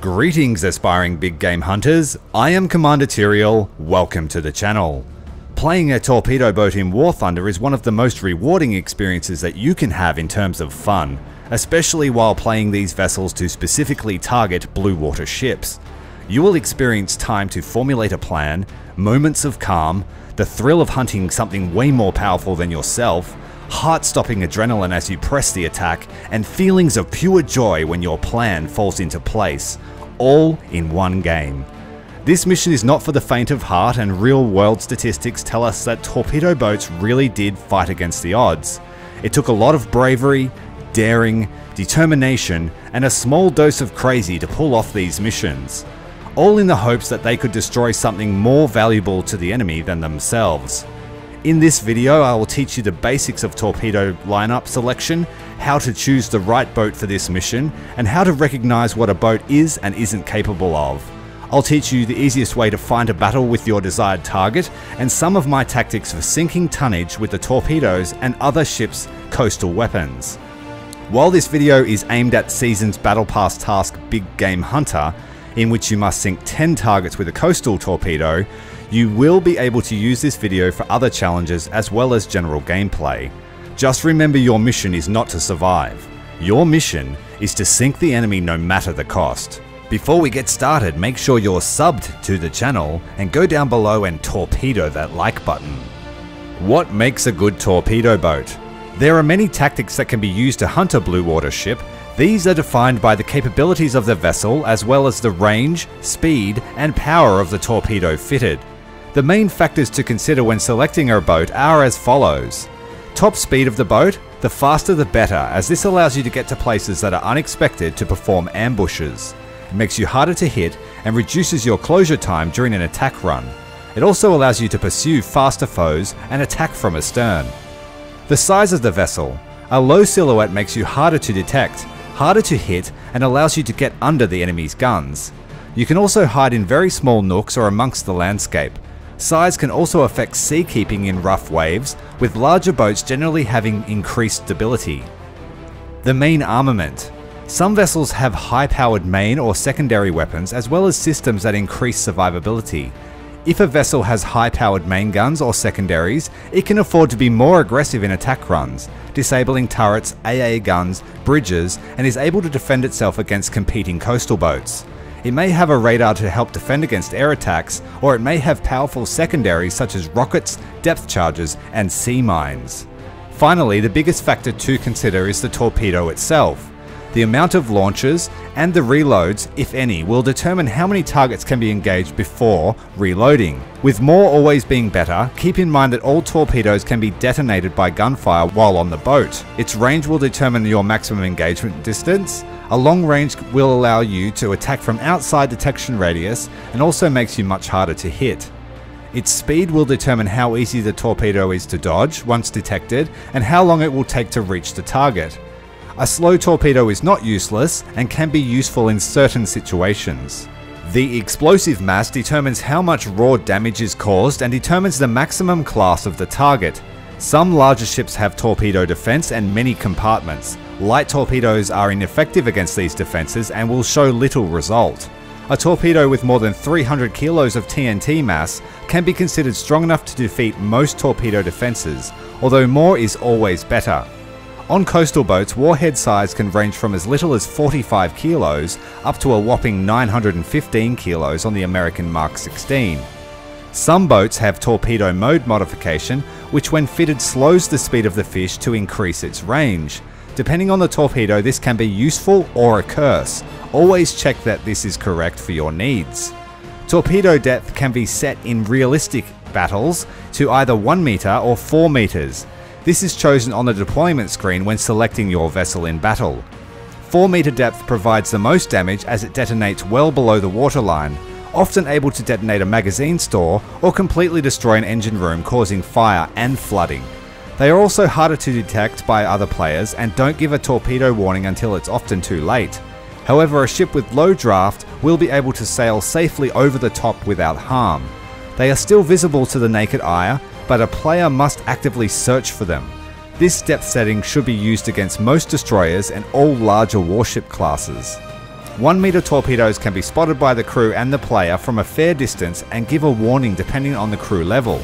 Greetings aspiring big game hunters, I am Commander Tyrael, welcome to the channel. Playing a torpedo boat in War Thunder is one of the most rewarding experiences that you can have in terms of fun, especially while playing these vessels to specifically target blue water ships. You will experience time to formulate a plan, moments of calm, the thrill of hunting something way more powerful than yourself, heart stopping adrenaline as you press the attack, and feelings of pure joy when your plan falls into place, all in one game. This mission is not for the faint of heart, and real world statistics tell us that torpedo boats really did fight against the odds. It took a lot of bravery, daring, determination, and a small dose of crazy to pull off these missions, all in the hopes that they could destroy something more valuable to the enemy than themselves. In this video, I will teach you the basics of torpedo lineup selection, how to choose the right boat for this mission, and how to recognize what a boat is and isn't capable of. I'll teach you the easiest way to find a battle with your desired target, and some of my tactics for sinking tonnage with the torpedoes and other ships' coastal weapons. While this video is aimed at Season's Battle Pass task Big Game Hunter, in which you must sink 10 targets with a coastal torpedo, you will be able to use this video for other challenges as well as general gameplay. Just remember your mission is not to survive. Your mission is to sink the enemy no matter the cost. Before we get started, make sure you're subbed to the channel and go down below and torpedo that like button. What makes a good torpedo boat? There are many tactics that can be used to hunt a blue water ship. These are defined by the capabilities of the vessel as well as the range, speed, and power of the torpedo fitted. The main factors to consider when selecting a boat are as follows. Top speed of the boat, the faster the better as this allows you to get to places that are unexpected to perform ambushes. It makes you harder to hit and reduces your closure time during an attack run. It also allows you to pursue faster foes and attack from astern. The size of the vessel. A low silhouette makes you harder to detect, harder to hit, and allows you to get under the enemy's guns. You can also hide in very small nooks or amongst the landscape, Size can also affect seakeeping in rough waves, with larger boats generally having increased stability. The main armament. Some vessels have high powered main or secondary weapons as well as systems that increase survivability. If a vessel has high powered main guns or secondaries, it can afford to be more aggressive in attack runs, disabling turrets, AA guns, bridges, and is able to defend itself against competing coastal boats. It may have a radar to help defend against air attacks, or it may have powerful secondaries such as rockets, depth charges, and sea mines. Finally, the biggest factor to consider is the torpedo itself. The amount of launches and the reloads, if any, will determine how many targets can be engaged before reloading. With more always being better, keep in mind that all torpedoes can be detonated by gunfire while on the boat. Its range will determine your maximum engagement distance. A long range will allow you to attack from outside detection radius and also makes you much harder to hit. Its speed will determine how easy the torpedo is to dodge once detected and how long it will take to reach the target. A slow torpedo is not useless and can be useful in certain situations. The explosive mass determines how much raw damage is caused and determines the maximum class of the target. Some larger ships have torpedo defense and many compartments. Light torpedoes are ineffective against these defenses and will show little result. A torpedo with more than 300 kilos of TNT mass can be considered strong enough to defeat most torpedo defenses, although more is always better. On coastal boats, warhead size can range from as little as 45 kilos up to a whopping 915 kilos on the American Mark 16. Some boats have torpedo mode modification, which when fitted slows the speed of the fish to increase its range. Depending on the torpedo, this can be useful or a curse. Always check that this is correct for your needs. Torpedo depth can be set in realistic battles to either 1 meter or 4 meters. This is chosen on the deployment screen when selecting your vessel in battle. 4 meter depth provides the most damage as it detonates well below the waterline, often able to detonate a magazine store or completely destroy an engine room causing fire and flooding. They are also harder to detect by other players and don't give a torpedo warning until it's often too late. However, a ship with low draft will be able to sail safely over the top without harm. They are still visible to the naked eye, but a player must actively search for them. This depth setting should be used against most destroyers and all larger warship classes. 1 meter torpedoes can be spotted by the crew and the player from a fair distance and give a warning depending on the crew level.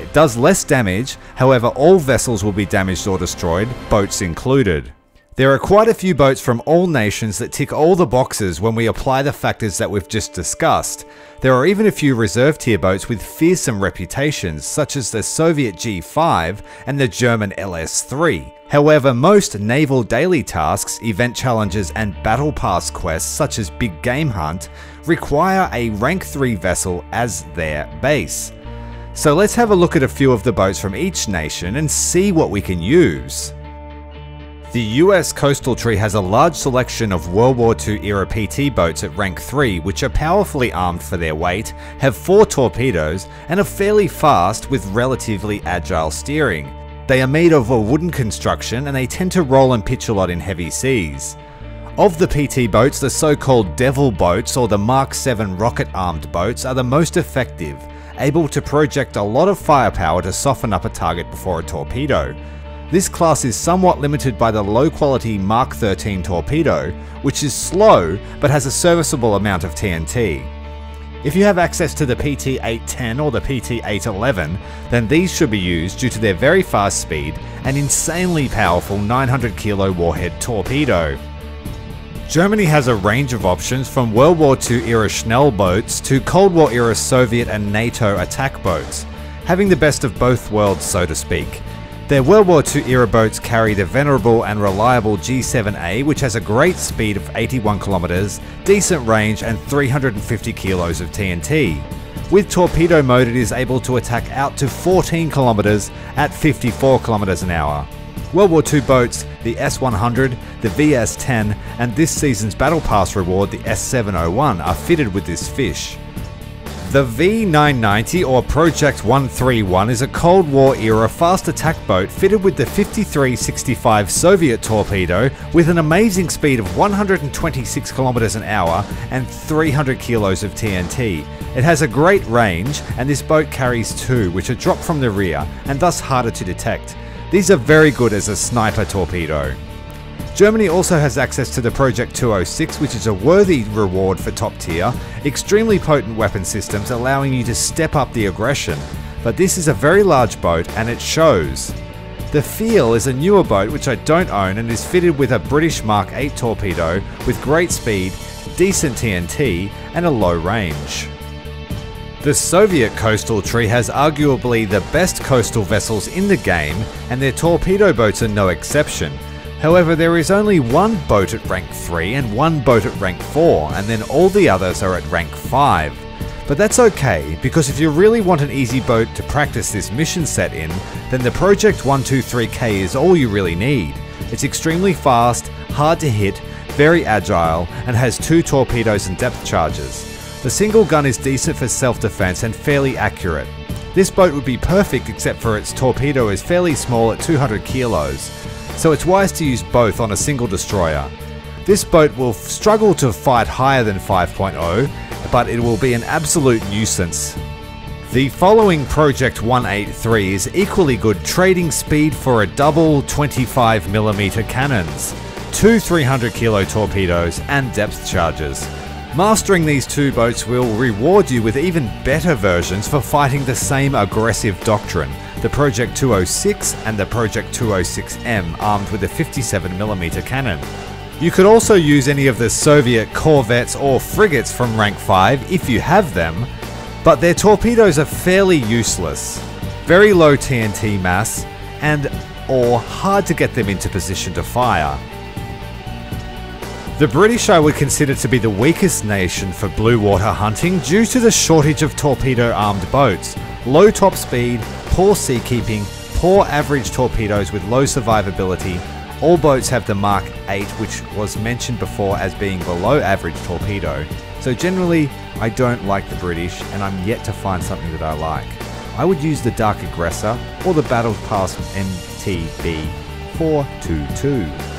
It does less damage, however all vessels will be damaged or destroyed, boats included. There are quite a few boats from all nations that tick all the boxes when we apply the factors that we've just discussed. There are even a few reserve tier boats with fearsome reputations, such as the Soviet G5 and the German LS3. However, most naval daily tasks, event challenges, and battle pass quests, such as Big Game Hunt, require a rank 3 vessel as their base. So let's have a look at a few of the boats from each nation and see what we can use. The US Coastal Tree has a large selection of World War II era PT boats at rank 3 which are powerfully armed for their weight, have 4 torpedoes, and are fairly fast with relatively agile steering. They are made of a wooden construction and they tend to roll and pitch a lot in heavy seas. Of the PT boats, the so-called Devil boats or the Mark 7 rocket-armed boats are the most effective, able to project a lot of firepower to soften up a target before a torpedo. This class is somewhat limited by the low quality Mark 13 torpedo, which is slow but has a serviceable amount of TNT. If you have access to the PT-810 or the PT-811, then these should be used due to their very fast speed and insanely powerful 900 kilo warhead torpedo. Germany has a range of options from World War II era Schnell boats to Cold War era Soviet and NATO attack boats, having the best of both worlds so to speak. Their World War II era boats carry the venerable and reliable G7A, which has a great speed of 81 kilometers, decent range, and 350 kilos of TNT. With torpedo mode, it is able to attack out to 14 kilometers at 54 kilometers an hour. World War II boats, the S100, the VS10, and this season's Battle Pass reward, the S701, are fitted with this fish. The V990 or Project 131 is a Cold War era fast attack boat fitted with the 5365 Soviet torpedo with an amazing speed of 126 km an hour and 300 kilos of TNT. It has a great range and this boat carries two which are dropped from the rear and thus harder to detect. These are very good as a sniper torpedo. Germany also has access to the Project 206, which is a worthy reward for top tier, extremely potent weapon systems allowing you to step up the aggression. But this is a very large boat and it shows. The Pfeil is a newer boat which I don't own and is fitted with a British Mark 8 torpedo with great speed, decent TNT, and a low range. The Soviet coastal tree has arguably the best coastal vessels in the game, and their torpedo boats are no exception. However, there is only one boat at rank 3 and one boat at rank 4, and then all the others are at rank 5. But that's okay, because if you really want an easy boat to practice this mission set in, then the Project 123K is all you really need. It's extremely fast, hard to hit, very agile, and has two torpedoes and depth charges. The single gun is decent for self-defense and fairly accurate. This boat would be perfect except for its torpedo is fairly small at 200 kilos, so it's wise to use both on a single destroyer. This boat will struggle to fight higher than 5.0, but it will be an absolute nuisance. The following Project 183 is equally good trading speed for a double 25mm cannons, two 300 kilo torpedoes and depth charges. Mastering these two boats will reward you with even better versions for fighting the same aggressive doctrine, the Project 206 and the Project 206M armed with a 57mm cannon. You could also use any of the Soviet corvettes or frigates from rank 5 if you have them, but their torpedoes are fairly useless, very low TNT mass, and or hard to get them into position to fire. The British I would consider to be the weakest nation for blue water hunting due to the shortage of torpedo armed boats, low top speed, poor seakeeping, poor average torpedoes with low survivability. All boats have the Mark 8 which was mentioned before as being below average torpedo. So generally I don't like the British and I'm yet to find something that I like. I would use the Dark Aggressor or the Battle Pass MTB 422.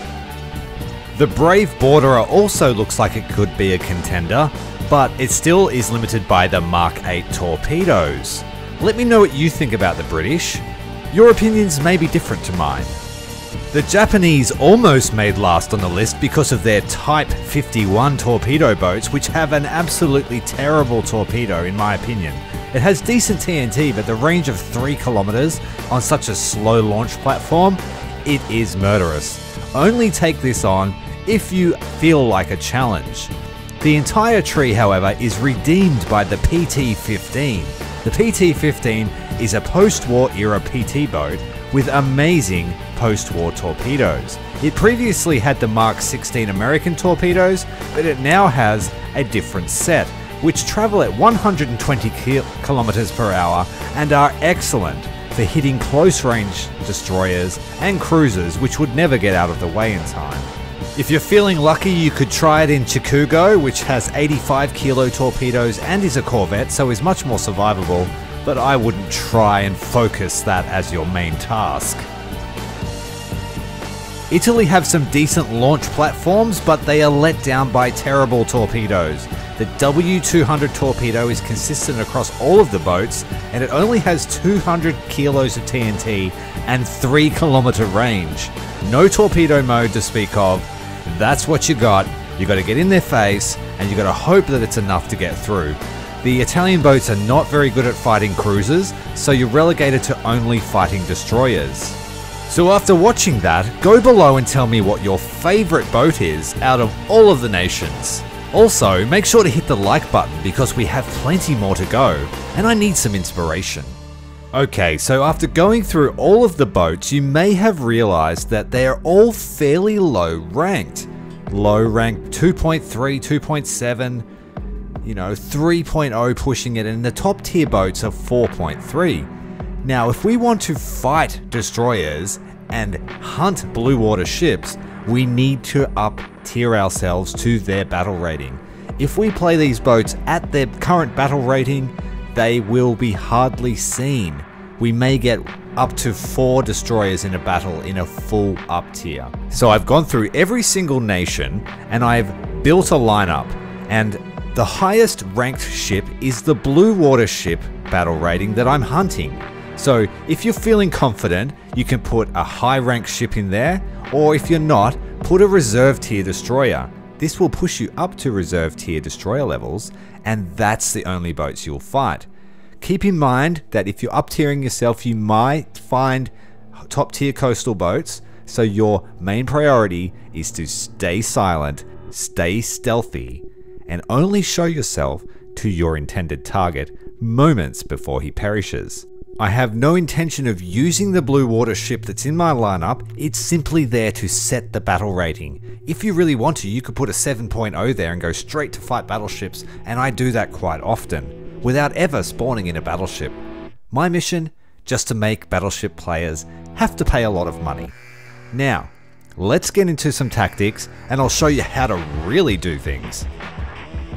The Brave Borderer also looks like it could be a contender, but it still is limited by the Mark 8 torpedoes. Let me know what you think about the British. Your opinions may be different to mine. The Japanese almost made last on the list because of their Type 51 torpedo boats, which have an absolutely terrible torpedo, in my opinion. It has decent TNT, but the range of 3 kilometers on such a slow launch platform, it is murderous. Only take this on if you feel like a challenge. The entire tree, however, is redeemed by the PT 15. The PT 15 is a post war era PT boat with amazing post war torpedoes. It previously had the Mark 16 American torpedoes, but it now has a different set, which travel at 120 kilometers per hour and are excellent for hitting close range destroyers and cruisers, which would never get out of the way in time. If you're feeling lucky, you could try it in Chikugo, which has 85 kilo torpedoes and is a corvette, so is much more survivable, but I wouldn't try and focus that as your main task. Italy have some decent launch platforms, but they are let down by terrible torpedoes. The W200 torpedo is consistent across all of the boats, and it only has 200 kilos of TNT and 3 kilometer range. No torpedo mode to speak of. That's what you got. You got to get in their face, and you got to hope that it's enough to get through. The Italian boats are not very good at fighting cruisers, so you're relegated to only fighting destroyers. So after watching that, go below and tell me what your favourite boat is out of all of the nations. Also, make sure to hit the like button because we have plenty more to go, and I need some inspiration. Okay, so after going through all of the boats, you may have realised that they are all fairly low ranked. Low rank 2.3, 2.7, you know, 3.0 pushing it, and the top tier boats are 4.3. Now, if we want to fight destroyers and hunt blue water ships, we need to up tier ourselves to their battle rating. If we play these boats at their current battle rating, they will be hardly seen. We may get up to four destroyers in a battle in a full up tier. So I've gone through every single nation and I've built a lineup and the highest ranked ship is the Blue Water ship battle rating that I'm hunting. So if you're feeling confident, you can put a high ranked ship in there, or if you're not, put a reserve tier destroyer. This will push you up to reserve tier destroyer levels, and that's the only boats you'll fight. Keep in mind that if you're up tiering yourself, you might find top tier coastal boats, so your main priority is to stay silent, stay stealthy, and only show yourself to your intended target moments before he perishes. I have no intention of using the blue water ship that's in my lineup, it's simply there to set the battle rating. If you really want to, you could put a 7.0 there and go straight to fight battleships, and I do that quite often, without ever spawning in a battleship. My mission? Just to make battleship players have to pay a lot of money. Now, let's get into some tactics, and I'll show you how to really do things.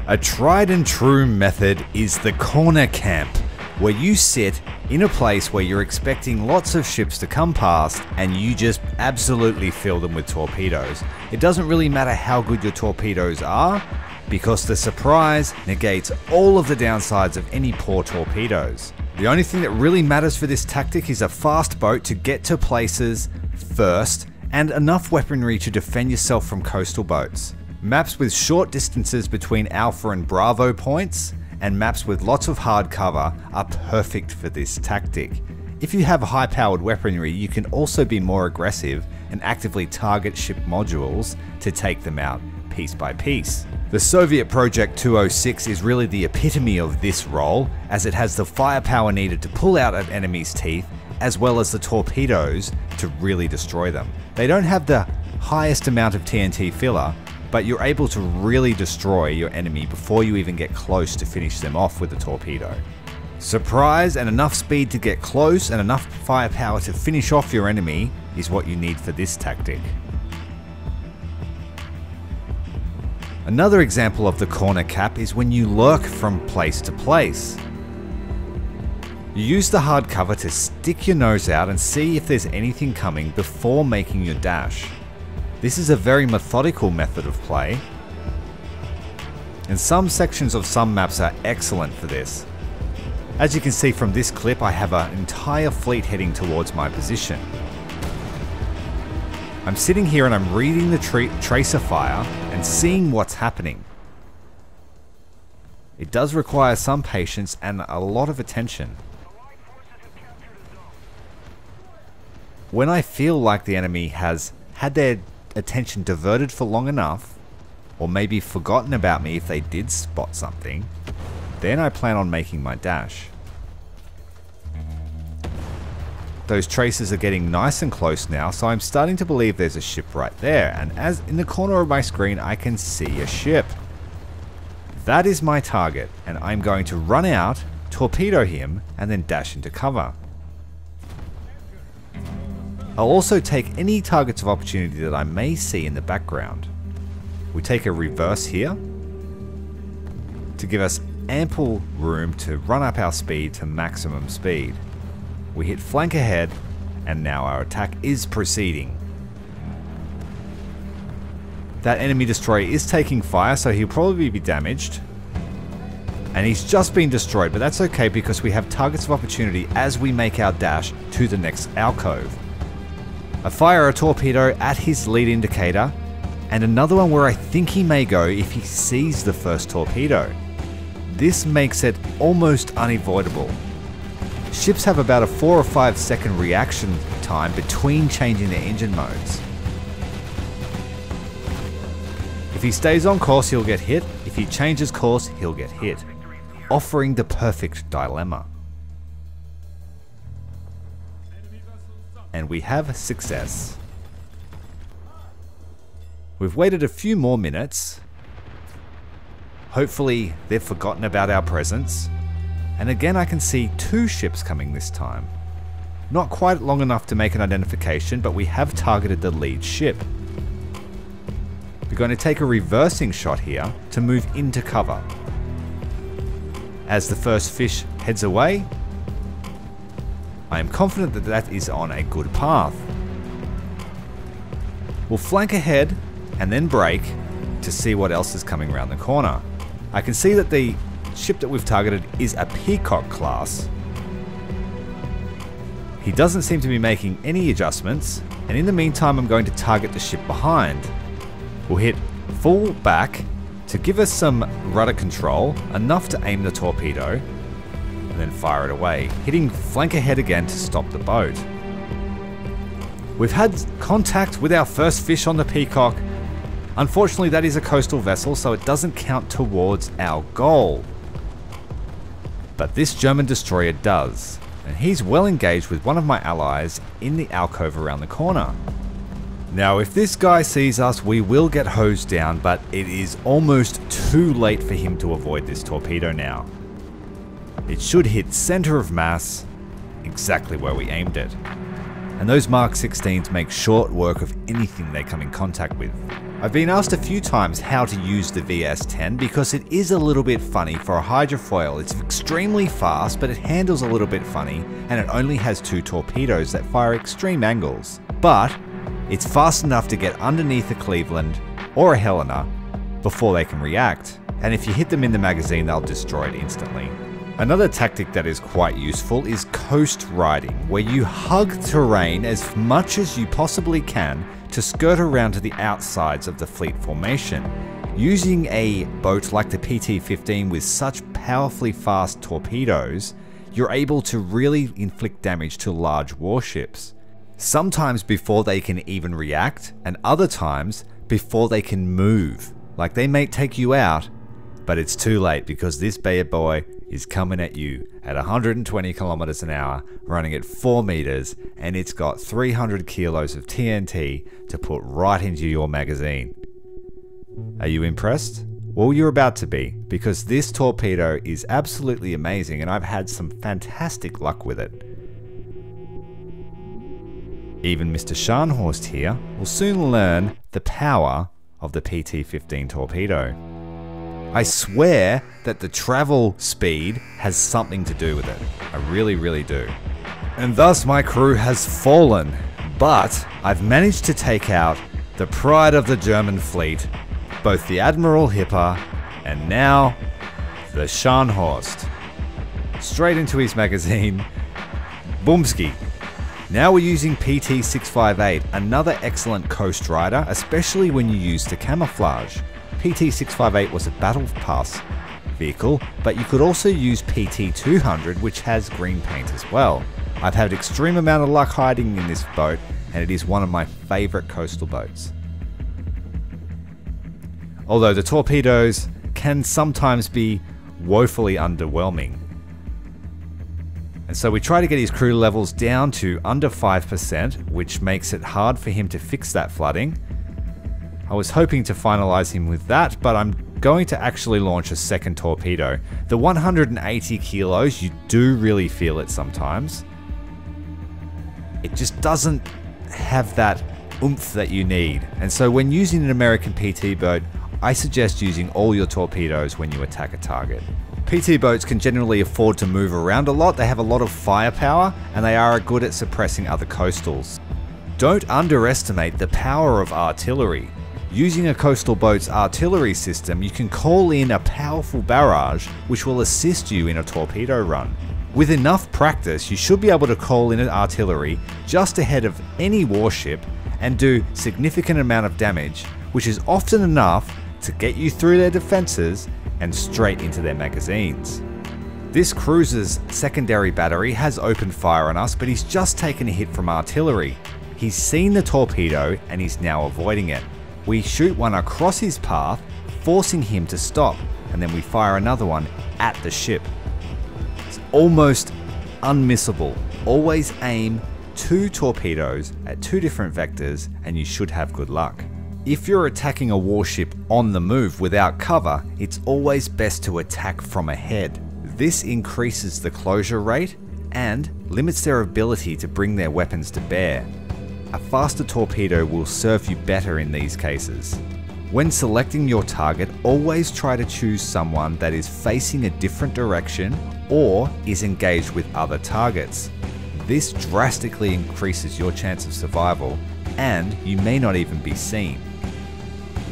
A tried and true method is the corner camp, where you sit in a place where you're expecting lots of ships to come past and you just absolutely fill them with torpedoes. It doesn't really matter how good your torpedoes are, because the surprise negates all of the downsides of any poor torpedoes. The only thing that really matters for this tactic is a fast boat to get to places first and enough weaponry to defend yourself from coastal boats. Maps with short distances between Alpha and Bravo points, and maps with lots of hard cover are perfect for this tactic. If you have high powered weaponry, you can also be more aggressive and actively target ship modules to take them out piece by piece. The Soviet Project 206 is really the epitome of this role, as it has the firepower needed to pull out an enemy's teeth, as well as the torpedoes to really destroy them. They don't have the highest amount of TNT filler, but you're able to really destroy your enemy before you even get close to finish them off with a torpedo. Surprise and enough speed to get close and enough firepower to finish off your enemy is what you need for this tactic. Another example of the corner cap is when you lurk from place to place. You use the hard cover to stick your nose out and see if there's anything coming before making your dash. This is a very methodical method of play, and some sections of some maps are excellent for this. As you can see from this clip, I have an entire fleet heading towards my position. I'm sitting here and I'm reading the tra tracer fire and seeing what's happening. It does require some patience and a lot of attention. When I feel like the enemy has had their attention diverted for long enough, or maybe forgotten about me if they did spot something, then I plan on making my dash. Those traces are getting nice and close now, so I'm starting to believe there's a ship right there, and as in the corner of my screen I can see a ship. That is my target, and I'm going to run out, torpedo him, and then dash into cover. I'll also take any targets of opportunity that I may see in the background. We take a reverse here to give us ample room to run up our speed to maximum speed. We hit flank ahead and now our attack is proceeding. That enemy destroyer is taking fire so he'll probably be damaged. And he's just been destroyed but that's okay because we have targets of opportunity as we make our dash to the next alcove. I fire a torpedo at his lead indicator and another one where I think he may go if he sees the first torpedo. This makes it almost unavoidable. Ships have about a 4 or 5 second reaction time between changing their engine modes. If he stays on course he'll get hit, if he changes course he'll get hit, offering the perfect dilemma. And we have success. We've waited a few more minutes. Hopefully they've forgotten about our presence. And again I can see two ships coming this time. Not quite long enough to make an identification, but we have targeted the lead ship. We're going to take a reversing shot here to move into cover. As the first fish heads away, I am confident that that is on a good path. We'll flank ahead and then brake to see what else is coming around the corner. I can see that the ship that we've targeted is a Peacock class. He doesn't seem to be making any adjustments, and in the meantime I'm going to target the ship behind. We'll hit full back to give us some rudder control, enough to aim the torpedo, and then fire it away, hitting flank ahead again to stop the boat. We've had contact with our first fish on the Peacock. Unfortunately, that is a coastal vessel, so it doesn't count towards our goal. But this German destroyer does, and he's well engaged with one of my allies in the alcove around the corner. Now, if this guy sees us, we will get hosed down, but it is almost too late for him to avoid this torpedo now. It should hit center of mass, exactly where we aimed it. And those Mark 16s make short work of anything they come in contact with. I've been asked a few times how to use the VS-10 because it is a little bit funny for a hydrofoil. It's extremely fast, but it handles a little bit funny, and it only has two torpedoes that fire extreme angles. But it's fast enough to get underneath a Cleveland or a Helena before they can react. And if you hit them in the magazine, they'll destroy it instantly. Another tactic that is quite useful is coast riding, where you hug terrain as much as you possibly can to skirt around to the outsides of the fleet formation. Using a boat like the PT-15 with such powerfully fast torpedoes, you're able to really inflict damage to large warships. Sometimes before they can even react, and other times before they can move. Like they may take you out, but it's too late because this bad boy is coming at you at 120 kilometers an hour, running at 4 meters, and it's got 300 kilos of TNT to put right into your magazine. Are you impressed? Well, you're about to be, because this torpedo is absolutely amazing and I've had some fantastic luck with it. Even Mr. Scharnhorst here will soon learn the power of the PT-15 torpedo. I swear that the travel speed has something to do with it. I really, really do. And thus my crew has fallen, but I've managed to take out the pride of the German fleet, both the Admiral Hipper and now the Scharnhorst. Straight into his magazine, Boomski. Now we're using PT658, another excellent coast rider, especially when you use to camouflage. PT658 was a battle pass vehicle, but you could also use PT200 which has green paint as well. I've had extreme amount of luck hiding in this boat and it is one of my favourite coastal boats. Although the torpedoes can sometimes be woefully underwhelming. And so we try to get his crew levels down to under 5%, which makes it hard for him to fix that flooding. I was hoping to finalize him with that, but I'm going to actually launch a second torpedo. The 180 kilos, you do really feel it sometimes. It just doesn't have that oomph that you need. And so when using an American PT boat, I suggest using all your torpedoes when you attack a target. PT boats can generally afford to move around a lot, they have a lot of firepower, and they are good at suppressing other coastals. Don't underestimate the power of artillery. Using a coastal boat's artillery system, you can call in a powerful barrage which will assist you in a torpedo run. With enough practice, you should be able to call in an artillery just ahead of any warship and do significant amount of damage, which is often enough to get you through their defences and straight into their magazines. This cruiser's secondary battery has opened fire on us, but he's just taken a hit from artillery. He's seen the torpedo and he's now avoiding it. We shoot one across his path, forcing him to stop, and then we fire another one at the ship. It's almost unmissable. Always aim two torpedoes at two different vectors and you should have good luck. If you're attacking a warship on the move without cover, it's always best to attack from ahead. This increases the closure rate and limits their ability to bring their weapons to bear. A faster torpedo will serve you better in these cases. When selecting your target, always try to choose someone that is facing a different direction or is engaged with other targets. This drastically increases your chance of survival and you may not even be seen.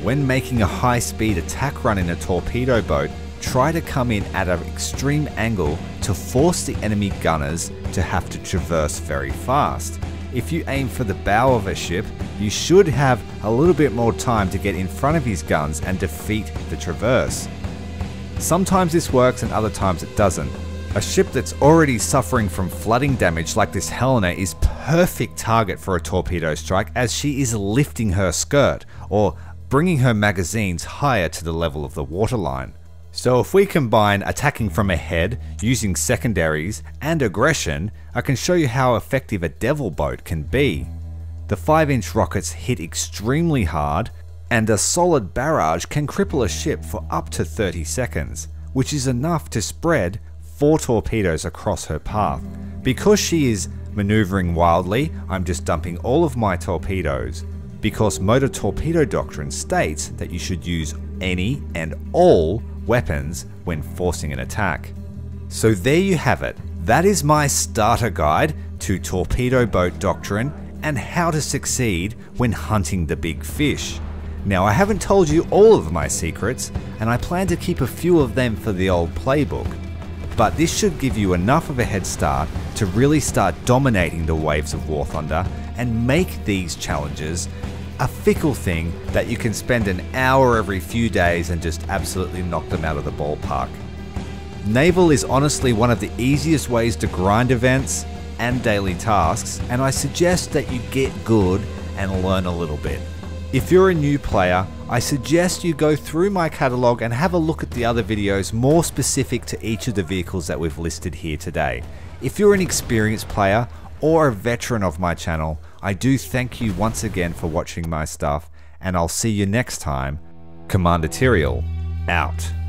When making a high speed attack run in a torpedo boat, try to come in at an extreme angle to force the enemy gunners to have to traverse very fast. If you aim for the bow of a ship, you should have a little bit more time to get in front of his guns and defeat the traverse. Sometimes this works and other times it doesn't. A ship that's already suffering from flooding damage like this Helena is perfect target for a torpedo strike as she is lifting her skirt or bringing her magazines higher to the level of the waterline. So if we combine attacking from ahead, using secondaries, and aggression, I can show you how effective a devil boat can be. The 5 inch rockets hit extremely hard, and a solid barrage can cripple a ship for up to 30 seconds, which is enough to spread 4 torpedoes across her path. Because she is maneuvering wildly, I'm just dumping all of my torpedoes, because Motor Torpedo Doctrine states that you should use any and all weapons when forcing an attack. So there you have it. That is my starter guide to Torpedo Boat Doctrine and how to succeed when hunting the big fish. Now I haven't told you all of my secrets and I plan to keep a few of them for the old playbook. But this should give you enough of a head start to really start dominating the waves of War Thunder and make these challenges a fickle thing that you can spend an hour every few days and just absolutely knock them out of the ballpark. Naval is honestly one of the easiest ways to grind events and daily tasks, and I suggest that you get good and learn a little bit. If you're a new player, I suggest you go through my catalogue and have a look at the other videos more specific to each of the vehicles that we've listed here today. If you're an experienced player or a veteran of my channel, I do thank you once again for watching my stuff, and I'll see you next time. Commander Tyrael, out.